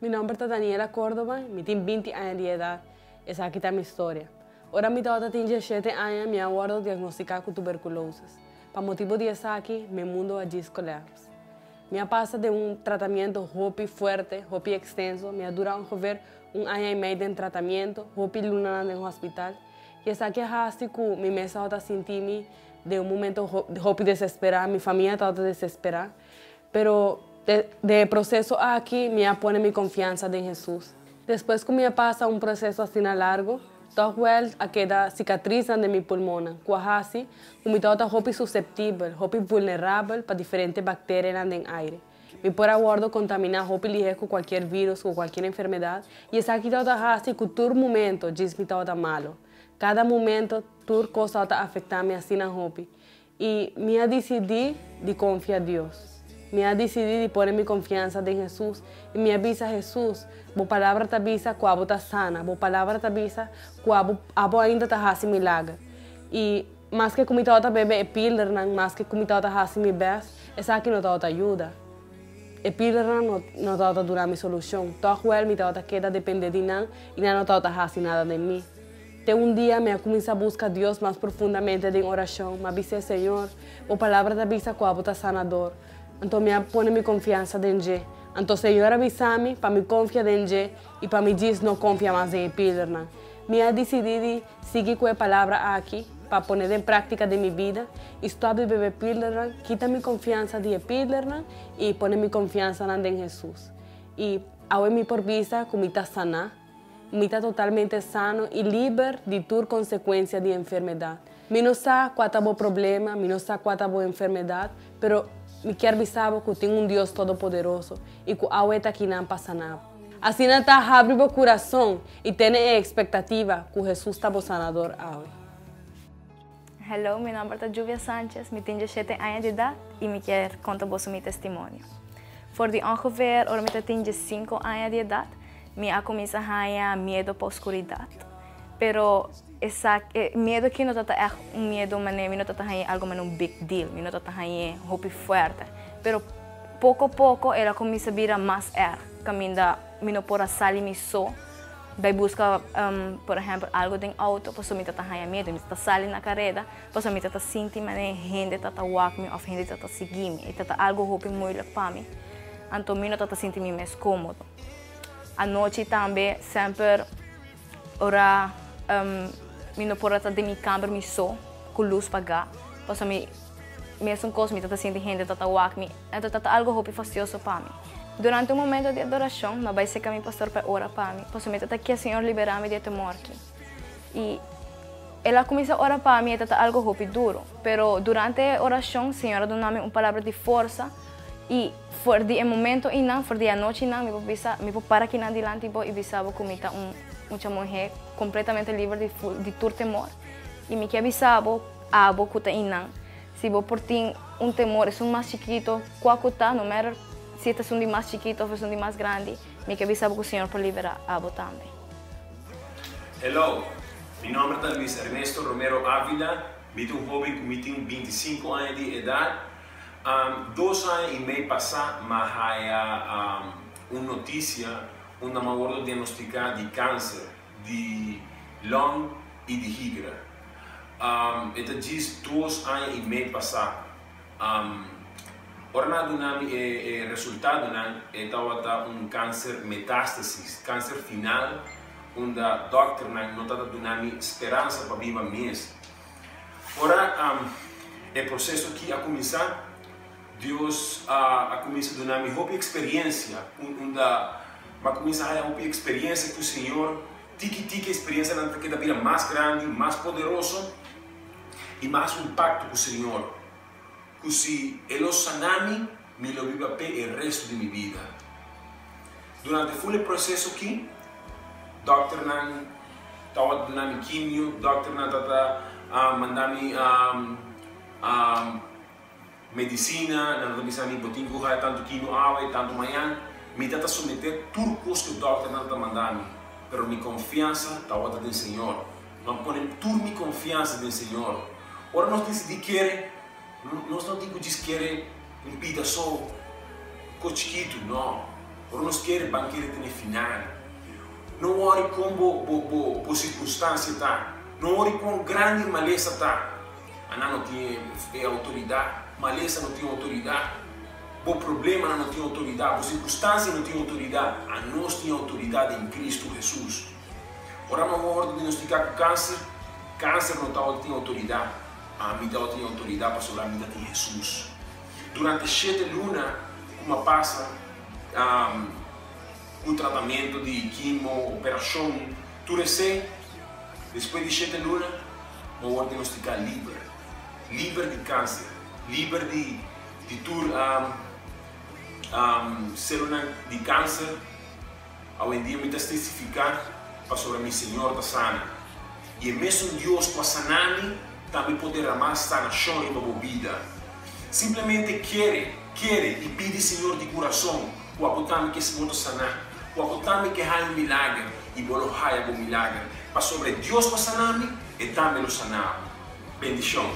Mi nombre es Daniela Córdoba, me tengo 20 años de edad. Esa aquí está mi historia. Ahora mi tata tiene 7 años, me aguardo diagnosticado con tuberculosis. Para motivo de estar aquí, mi mundo allí colegas. Me pasa de un tratamiento hopi fuerte, hopi extenso, me ha durado ver un año y medio en tratamiento, hopi luna en el hospital. Y está aquí hasta mi mesa está sintiendo de un momento hopi desesperado, mi familia está desesperada. Pero de, de proceso aquí me pone mi confianza en Jesús. Después que me pasa un proceso así largo, todo a queda cicatriz de mi pulmón, quase mi todo hopi susceptível, hopi vulnerável para diferentes bacterias en el aire. Me puede aguardo contaminar hopi lige con cualquier virus o cualquier enfermedad y es aquí todo así que todo momento diz mi todo malo. Cada momento, todo cosa está afectando así na hopi. Y me ha decidido de confiar en Dios me ha decidido y poner mi confianza en Jesús. Y me avisa Jesús, bo palabra te avisa que abo está sana, bo palabra te avisa que abo, ainda está haciendo milagre. Y más que como está bebé píldernan, más que como está haciendo mi best, es aquí no te ayuda. El píldernan no, no te dura mi solución. Todo el mi te queda depende de nan y no te haciendo nada de mí. De un día me comienza a buscar a Dios más profundamente en oración. Me avisa Señor, o palabra te avisa que abo está sanador. Então me pone minha confiança em Deus. Então Senhor avisa-me para me confiar em Deus e para me dizer não confia mais em Pilderna. Me ha decidido seguir com a palavra aqui para pôr em prática de minha vida. Estou a beber Pilderna, quita minha confiança de Pilderna e põe minha confiança em Jesus. E ao me por vista como está sana, está totalmente sano e livre de toda consequência de enfermidade. Me não sei qual é o problema, me não sei qual é a enfermidade, mas me quer avisar que tem um Deus todo-poderoso e que a está aqui não passa nada. Assim está abre o coração e tem a expectativa que Jesus está o sanador hoje. Hello, meu nome é Júlia Sanchez, me tenho 7 anos de idade e me quero contar o meu testemunho. Por de ongeveer, ora me tenho 5 anos de idade, me ha a ter medo para a escuridão. Pero esa eh, miedo que no trata es un miedo mané, no trata de algo menos un big deal, no trata de hopi fuerte. Pero poco a poco ela comienza a vir más er, caminda, mi no por salir mi so, vai buscar, um, por exemplo, algo de auto, posso me trata de medo, me trata sair na carreira, posso me trata sentir mané, gente trata walk me, ou gente trata seguir me, trata algo hopi muito para mim. Então, me não trata sentir me mais cômodo. A noite também, sempre, ora, um, mino porata de mi câmera mi so com luz pagar posso me mesmo coisa me tata senti gente tata wak mi então tata algo hopi fastioso para mim durante um momento de adoração mas vai ser que mi pastor para orar para mim posso me tata que o Senhor liberar-me de temor e ela começa a orar para mim tata algo hopi duro. Pero durante a oração Senhor deu-me uma palavra de força e for de momento e não for de a noite não me vou me vou para aqui na dilante e como está um mucha mujer completamente libre de, de tu temor. Y me que avisaba a que inan. Si vos por ti un temor es un más chiquito, cuacuta, no matter si este es un de más chiquito o es un de más grande, me que avisaba que el Señor por liberar a vos también. Hello, mi nombre es Luis Ernesto Romero Ávila, soy un joven que tiene 25 años de edad. Um, dos años y medio pasados, me um, una noticia onde me aguardo diagnosticar de câncer de lung e de hígado. Um, esta diz dois anos e meio passado. Um, Ora na é, é, resultado na estava um câncer metástase, câncer final, onde o doutor não estava dando esperança para viver mais. Ora, um, processo que a começar, Deus a, a começar a dar uma experiência, onde mas começa a ter experiência com o Senhor, tiki-tiki, experiência na que vida mais grande, mais poderoso e mais impacto com o Senhor. Que se Ele sanami, me lo viva pé o resto de minha vida. Durante o processo aqui, Dr. Nan estava dando químio, Dr. Nan estava mandando um, um, medicina, não estava me botinho, tanto químio, água, tanto manhã me tenta submeter tudo que o doctor está mandando, mas minha confiança está outra do Senhor. Não põe toda minha confiança no Senhor. Ora, nós decidimos querer, nós não digo diz querer um pedaço chiquito, não. Ora nos quer banqueira tem final. Não ore com bo, circunstância tá. Não ore com grande maleza tá. Ana não tem é, autoridade, maleza não tem autoridade. O problema não tem autoridade, a circunstância não tem autoridade. A nós tem autoridade em Cristo Jesus. Ora não de diagnosticar com câncer, câncer não tem autoridade. A mim tem autoridade para sobre a vida de Jesus. Durante sete lunas, como passa um, o tratamento de quimio, operação, tu recebe, depois de sete lunas, vou diagnosticar livre. Livre de câncer, livre de, de tur, um, um, célula de câncer. Ao em dia, me testificar para sobre meu Senhor da sana. E mesmo Deus com a sanami, também poderá mais sanação em uma vida. Simplesmente quer, quer e pede Senhor de coração, o abotame que esse mundo sanar, o abotame que há um milagre e bolo há um milagre. Para sobre Deus com a sanami e também o sanar. Bendição.